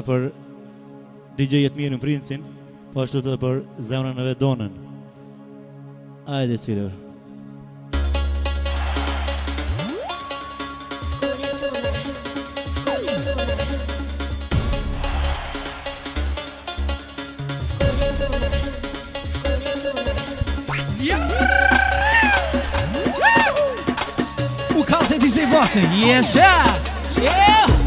Në për DJ jetë mirë në princin, Po ashtu të për zemrën e vedonën Ajde cilë. Skorje të më të Yesha Yeah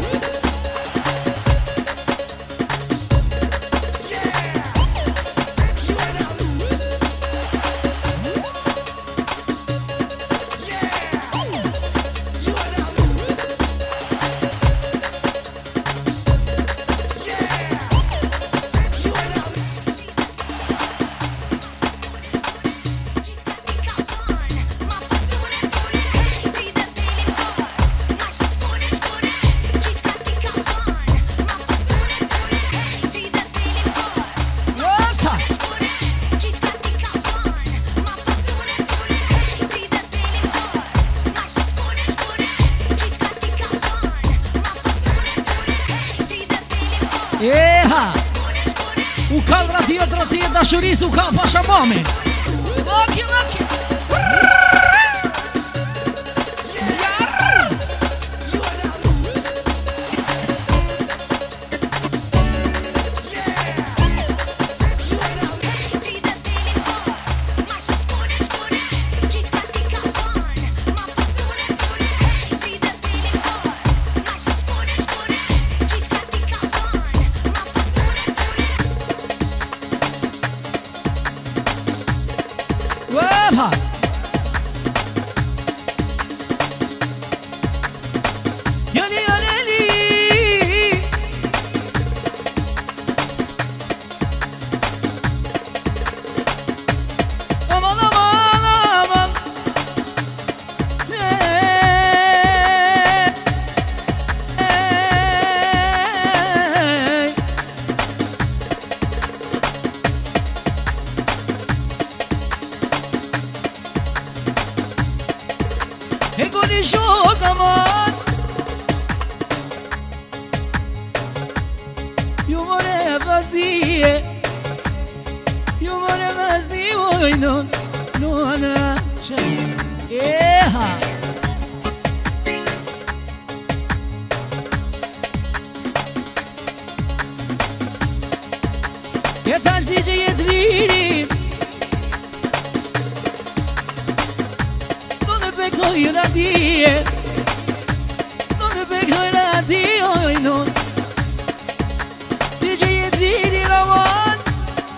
Eha U kanë rati e të rati e u kanë pasha po o zaman Yumuremez diye Yumuremez diye oyunun Nuhana çabuk Yeah! Yeter diyeceği yetminim hoy una die No te pego la di hoy no DJ Edviri la van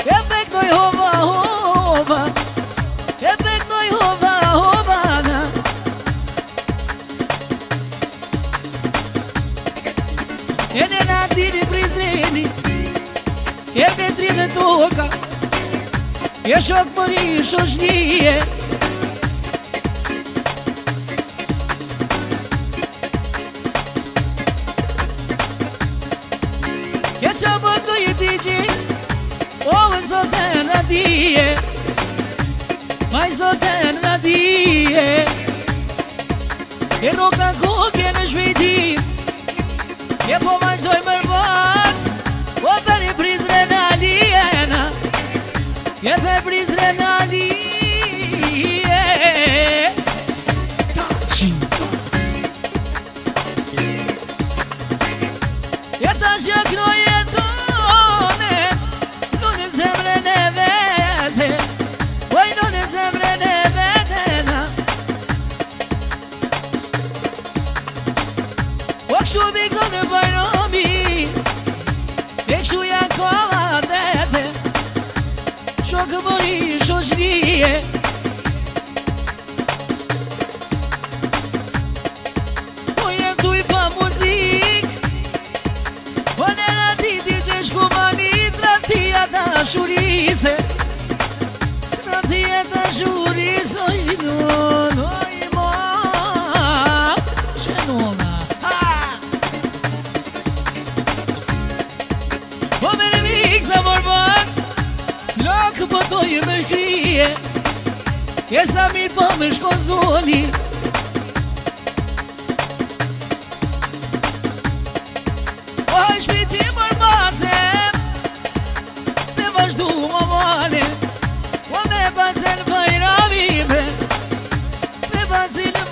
Que te doy hova hova Que na Ene na di di prizreni Que te trive toca Que shok mori shoshnije Que shok mori shoshnije ti që Ove zotën në dije Maj zotën në dije E rokan kukje në shvitim E po ma qdoj mërë vaks O po për i prizre në alijena E për i prizre në alijena E ta që Po jenë duj pa muzik Po në ratit i qeshku ma njit Ratia ta shurise Ratia ta shurise Po më në rikës a borbac Lohë po këpë dojë me shkrije Jesa mirë për po me shko zoni O po shpiti për bace Dhe vazhdu më vale O po me bazen për i ravime Me bacen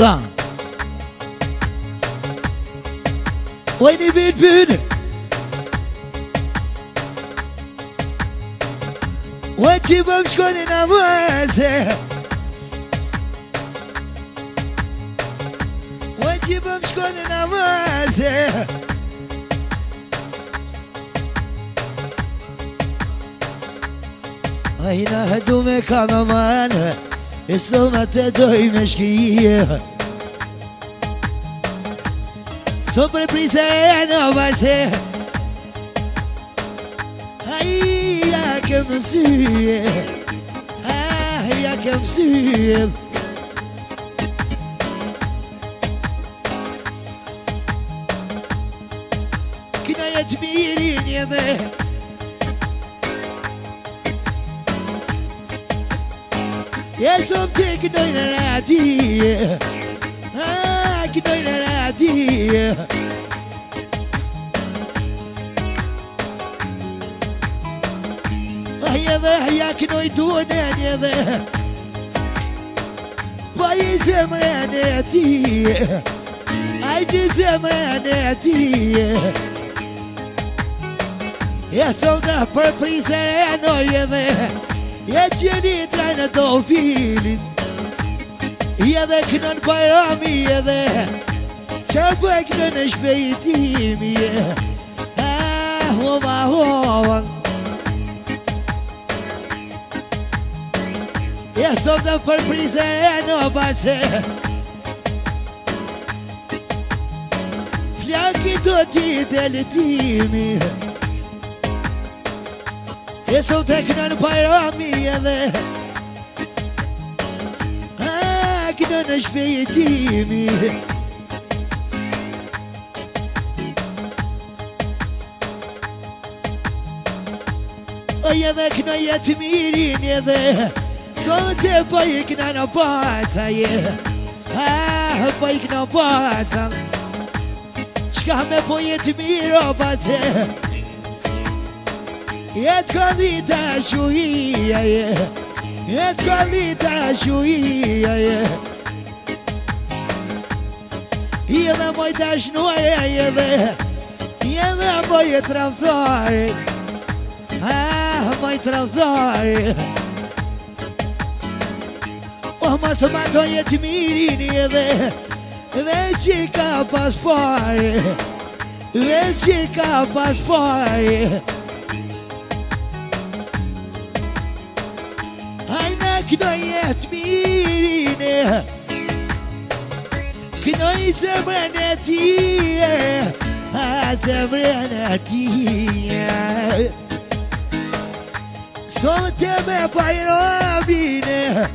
Ra. Oyunu bir bir. Oči bom školi na voze. Oči bom školi na voze. Ayna dume kanamanı. E som atë dojmë e shkijë Som për prisë e në bëjëse Aja kemë sëjë Aja kemë sëjë Këna jetë mirë i Yes, I'm taking down the radio Ah, I'm taking down the radio Ay, edhe, ay, a i duë në një dhe Pa i ti Ay, di zemre në ti Yes, I'm the purple serenoy there E që li trajnë do po filin E dhe kënën për rëmi e dhe Që bë e kënën e shpejtimi Ah, huva, huva E sot dhe për prisën e në base Flakit do t'i t'elitimi Jesu të këtë në pajrami edhe Këtë në shpejtimi Edhe këna jetë mirin edhe Sot e po i këna në bata je Po i këna bata Qka me po jetë mirë o bata E këndi të shuija je Jetë këndi të shuija je I edhe moj të e edhe I edhe moj e tranthoj Ah, moj tranthoj O po, masë matoj e të mirin edhe Dhe që ka paspoj Dhe që ka paspoj Kënoj jetë mirinë Kënoj zemrën e tire A zemrën e tire Sovë të me parë oabinë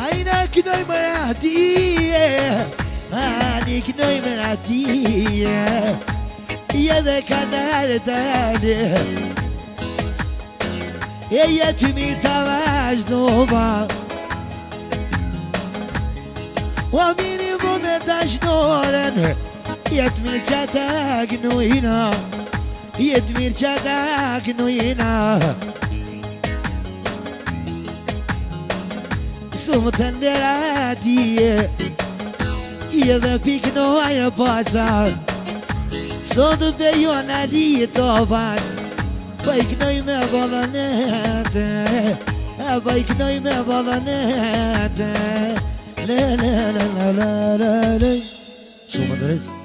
A i në kënoj më ratire A një kënoj më ratire I edhe ka në të rrënë هي جميتها مجنوبة وميني بمرداش نورن يدمير جدك نوينا يدمير جدك نوينا سمتن لرادية يذا بيك نوعي باتا صدفة يونا لي طوفان Bayknay me bala ne de Bayknay me bala ne de Le le le le le le le Şu madres